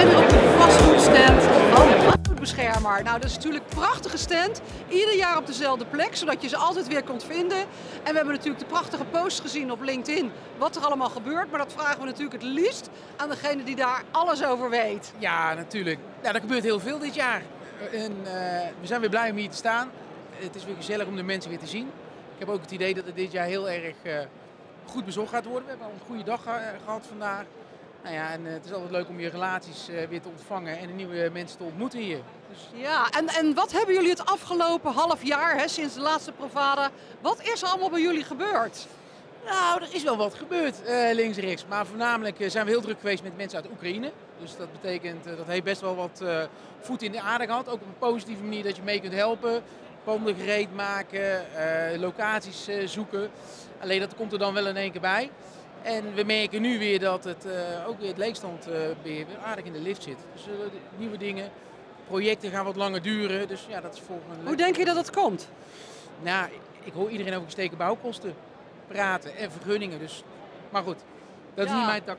zijn weer op de vastgoedstand van Vastgoedbeschermer. Nou, dat is natuurlijk een prachtige stand. Ieder jaar op dezelfde plek, zodat je ze altijd weer kunt vinden. En we hebben natuurlijk de prachtige post gezien op LinkedIn, wat er allemaal gebeurt. Maar dat vragen we natuurlijk het liefst aan degene die daar alles over weet. Ja, natuurlijk. Ja, er gebeurt heel veel dit jaar. En, uh, we zijn weer blij om hier te staan. Het is weer gezellig om de mensen weer te zien. Ik heb ook het idee dat het dit jaar heel erg uh, goed bezocht gaat worden. We hebben al een goede dag gehad vandaag. Nou ja, en uh, het is altijd leuk om je relaties weer te ontvangen en nieuwe mensen te ontmoeten hier. Dus... Ja, en, en wat hebben jullie het afgelopen half jaar, hè, sinds de laatste Provada, wat is er allemaal bij jullie gebeurd? Nou, er is wel wat gebeurd, uh, links en rechts. Maar voornamelijk uh, zijn we heel druk geweest met mensen uit Oekraïne. Dus dat betekent, dat heeft best wel wat voet in de aarde gehad. Ook op een positieve manier dat je mee kunt helpen. Panden gereed maken, locaties zoeken. Alleen dat komt er dan wel in één keer bij. En we merken nu weer dat het, ook weer het leegstandbeheer weer aardig in de lift zit. Dus nieuwe dingen, projecten gaan wat langer duren. Dus ja, dat is volgende. Hoe denk je dat dat komt? Nou, ik hoor iedereen over gestegen bouwkosten praten en vergunningen. Dus, maar goed, dat is niet mijn tak.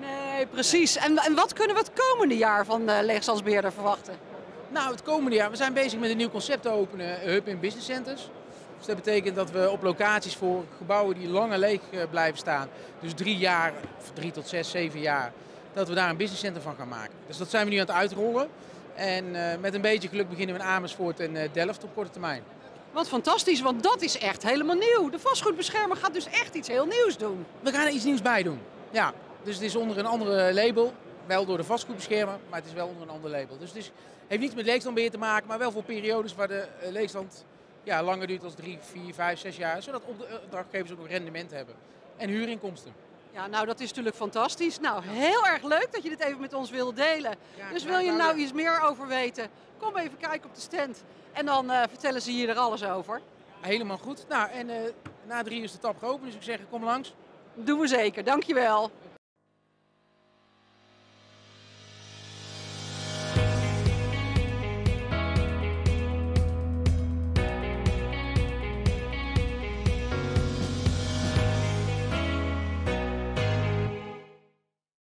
Nee, precies. En, en wat kunnen we het komende jaar van de leegstandsbeheerder verwachten? Nou, het komende jaar, we zijn bezig met een nieuw concept te openen, Hub in Business Centers. Dus dat betekent dat we op locaties voor gebouwen die langer leeg eh, blijven staan, dus drie jaar, of drie tot zes, zeven jaar, dat we daar een business center van gaan maken. Dus dat zijn we nu aan het uitrollen. En eh, met een beetje geluk beginnen we in Amersfoort en eh, Delft op korte termijn. Wat fantastisch, want dat is echt helemaal nieuw. De vastgoedbeschermer gaat dus echt iets heel nieuws doen. We gaan er iets nieuws bij doen. Ja, dus het is onder een andere label. Wel door de vastgoedbeschermer, maar het is wel onder een ander label. Dus het is, heeft niets met leegstandbeheer te maken, maar wel voor periodes waar de leegstand ja, langer duurt dan drie, vier, vijf, zes jaar. Zodat de opdrachtgevers ook rendement hebben. En huurinkomsten. Ja, nou dat is natuurlijk fantastisch. Nou, heel erg leuk dat je dit even met ons wilde delen. dus wil je er nou iets meer over weten? Kom even kijken op de stand. En dan uh, vertellen ze hier er alles over. Helemaal goed. Nou, en uh, na drie is de tap geopend, dus ik zeg kom langs. Doen we zeker, dankjewel.